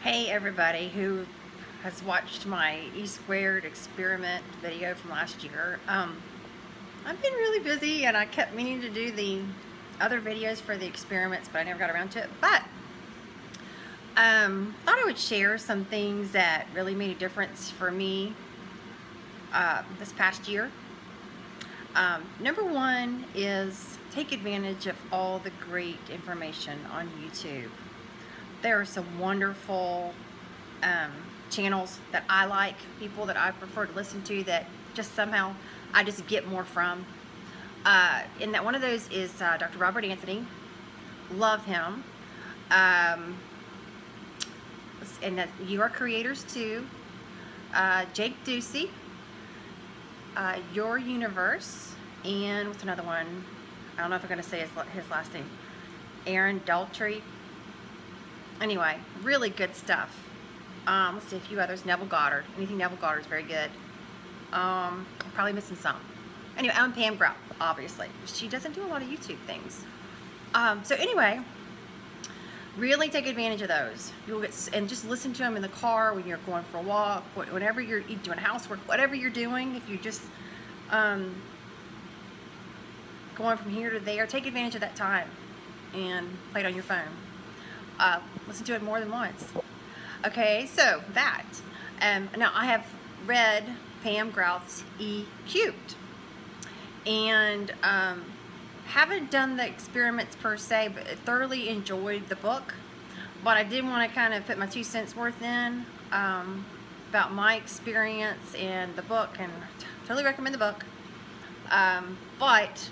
Hey everybody who has watched my E squared experiment video from last year. Um, I've been really busy and I kept meaning to do the other videos for the experiments but I never got around to it. But um, thought I would share some things that really made a difference for me uh, this past year. Um, number one is take advantage of all the great information on YouTube there are some wonderful um, channels that I like, people that I prefer to listen to that just somehow I just get more from. Uh, and that one of those is uh, Dr. Robert Anthony. Love him. Um, and that you are creators too. Uh, Jake Ducey, uh, Your Universe, and what's another one? I don't know if I'm going to say his, his last name. Aaron Daltrey anyway, really good stuff. Um, let's see a few others. Neville Goddard. Anything Neville Goddard is very good. Um, I'm probably missing some. Anyway, I'm Pam Grout, obviously. She doesn't do a lot of YouTube things. Um, so anyway, really take advantage of those. You'll get and just listen to them in the car when you're going for a walk, whenever you're doing housework, whatever you're doing. If you're just um, going from here to there, take advantage of that time and play it on your phone uh, listen to it more than once. Okay, so that. Um, now I have read Pam Grout's E Cubed. And um, haven't done the experiments per se, but thoroughly enjoyed the book. But I did want to kind of put my two cents worth in um, about my experience in the book and totally recommend the book. Um, but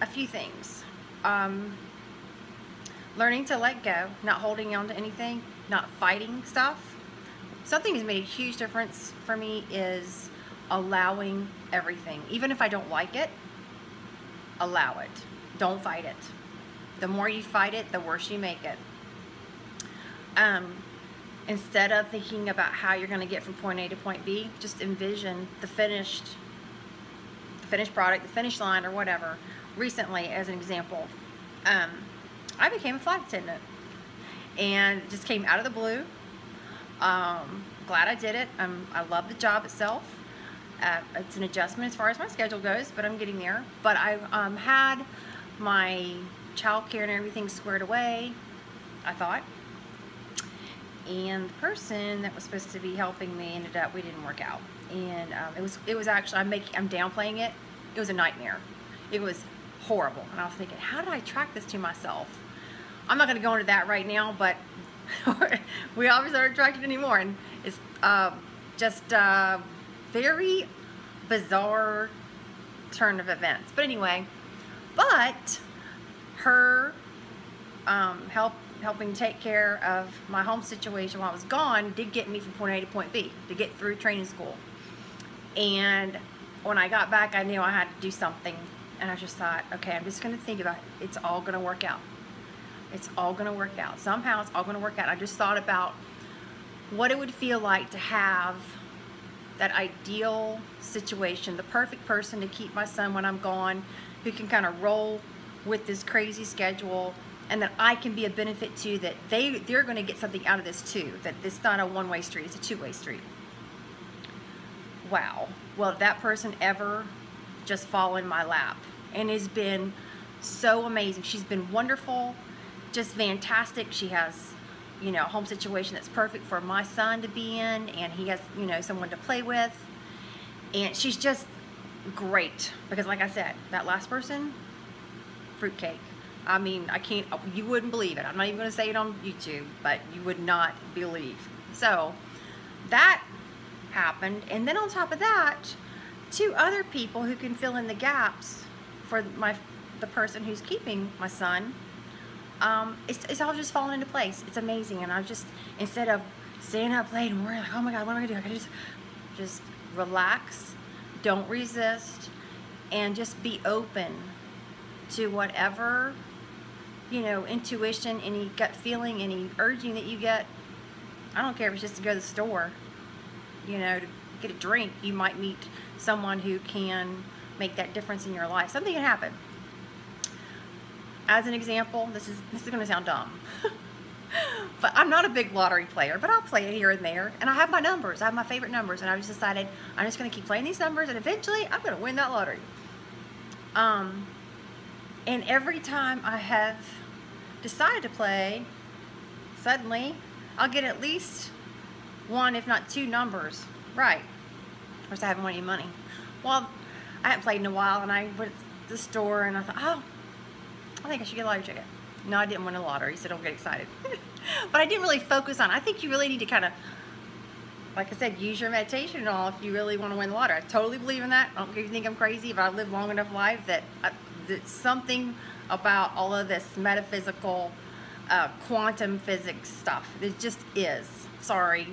a few things. Um, learning to let go, not holding on to anything, not fighting stuff. Something that's made a huge difference for me is allowing everything. Even if I don't like it, allow it. Don't fight it. The more you fight it, the worse you make it. Um, instead of thinking about how you're going to get from point A to point B, just envision the finished, the finished product, the finish line, or whatever. Recently, as an example, um, I became a flight attendant and just came out of the blue. Um, glad I did it. I love the job itself. Uh, it's an adjustment as far as my schedule goes, but I'm getting there. But I um, had my child care and everything squared away, I thought. And the person that was supposed to be helping me ended up, we didn't work out. And um, it was, it was actually, I'm making, I'm downplaying it. It was a nightmare. It was horrible. And I was thinking, how did I track this to myself? I'm not going to go into that right now, but we obviously aren't attracted anymore. And it's uh, just a uh, very bizarre turn of events. But anyway, but her um, help helping take care of my home situation while I was gone did get me from point A to point B to get through training school. And when I got back, I knew I had to do something. And I just thought, okay, I'm just going to think about it. It's all going to work out. It's all going to work out. Somehow it's all going to work out. I just thought about what it would feel like to have that ideal situation, the perfect person to keep my son when I'm gone, who can kind of roll with this crazy schedule and that I can be a benefit to that they they're going to get something out of this too that it's not a one-way street it's a two-way street. Wow. Well that person ever just fall in my lap? And has been so amazing. She's been wonderful just fantastic. She has, you know, a home situation that's perfect for my son to be in, and he has, you know, someone to play with. And she's just great because, like I said, that last person, fruitcake. I mean, I can't, you wouldn't believe it. I'm not even going to say it on YouTube, but you would not believe. So, that happened. And then on top of that, two other people who can fill in the gaps for my the person who's keeping my son um, it's, it's all just falling into place. It's amazing. And I just, instead of staying up late and worrying like, oh my God, what am I gonna do? I just, just relax, don't resist, and just be open to whatever, you know, intuition, any gut feeling, any urging that you get. I don't care if it's just to go to the store, you know, to get a drink. You might meet someone who can make that difference in your life. Something can happen as an example, this is this is going to sound dumb, but I'm not a big lottery player, but I'll play it here and there. And I have my numbers. I have my favorite numbers. And I just decided I'm just going to keep playing these numbers and eventually I'm going to win that lottery. Um, and every time I have decided to play, suddenly I'll get at least one, if not two numbers right. Of course, I haven't won any money. Well, I haven't played in a while and I went to the store and I thought, oh, I think I should get a lottery ticket. No, I didn't win a lottery, so don't get excited. but I didn't really focus on it. I think you really need to kind of, like I said, use your meditation and all if you really want to win the lottery. I totally believe in that. I don't you think I'm crazy, but I live long enough life that, I, that something about all of this metaphysical, uh, quantum physics stuff. It just is. Sorry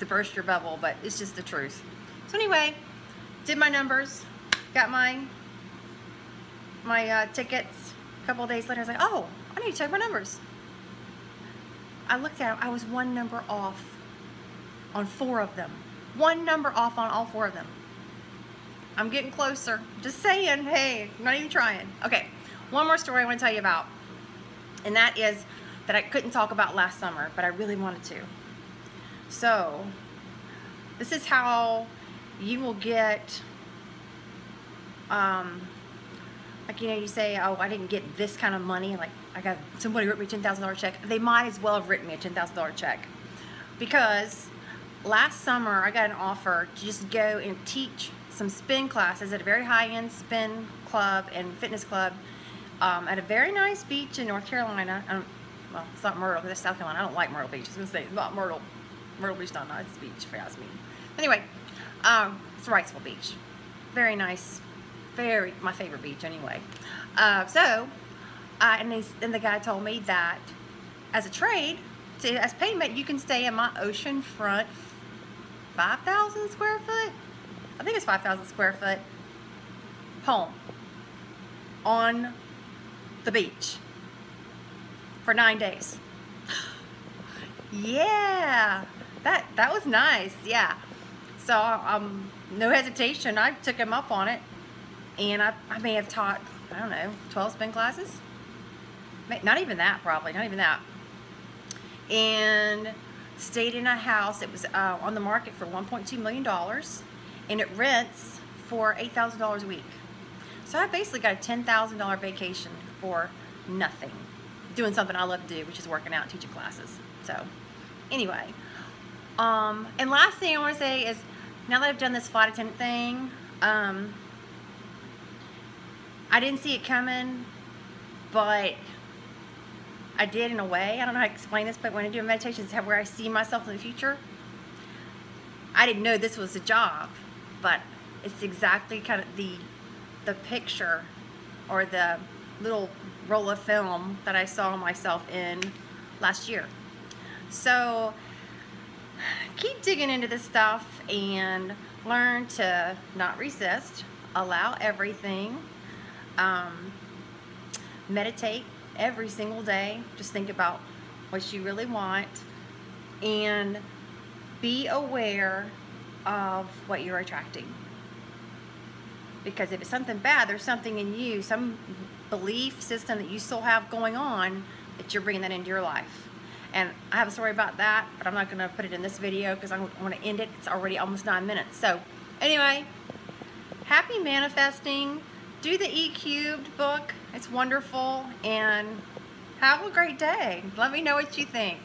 to burst your bubble, but it's just the truth. So anyway, did my numbers, got my my uh, tickets. Couple days later, I was like, oh, I need to check my numbers. I looked at them. I was one number off on four of them. One number off on all four of them. I'm getting closer. Just saying, hey, not even trying. Okay, one more story I want to tell you about. And that is that I couldn't talk about last summer, but I really wanted to. So, this is how you will get um, like you know you say oh I didn't get this kind of money like I got somebody wrote me a $10,000 check. They might as well have written me a $10,000 check. Because last summer I got an offer to just go and teach some spin classes at a very high-end spin club and fitness club um, at a very nice beach in North Carolina. Well it's not Myrtle because it's South Carolina. I don't like Myrtle Beach. I was gonna say it's not Myrtle Myrtle Beach not nice beach if you ask me. Anyway um, it's Wrightsville Beach. Very nice very my favorite beach anyway. Uh, so, uh, and, they, and the guy told me that as a trade, to, as payment, you can stay in my oceanfront 5,000 square foot. I think it's 5,000 square foot home on the beach for nine days. yeah, that that was nice. Yeah. So um, no hesitation, I took him up on it and I, I may have taught, I don't know, 12 spin classes? Not even that, probably, not even that. And stayed in a house that was uh, on the market for $1.2 million, and it rents for $8,000 a week. So I basically got a $10,000 vacation for nothing. Doing something I love to do, which is working out and teaching classes. So, anyway. Um, and last thing I want to say is, now that I've done this flight attendant thing, um, I didn't see it coming, but I did in a way. I don't know how to explain this, but when I do a meditation, it's where I see myself in the future. I didn't know this was a job, but it's exactly kind of the the picture or the little roll of film that I saw myself in last year. So keep digging into this stuff and learn to not resist, allow everything, um, meditate every single day. Just think about what you really want and be aware of what you're attracting. Because if it's something bad, there's something in you, some belief system that you still have going on that you're bringing that into your life. And I have a story about that, but I'm not going to put it in this video because I want to end it. It's already almost nine minutes. So anyway, happy manifesting do the E Cubed book. It's wonderful and have a great day. Let me know what you think.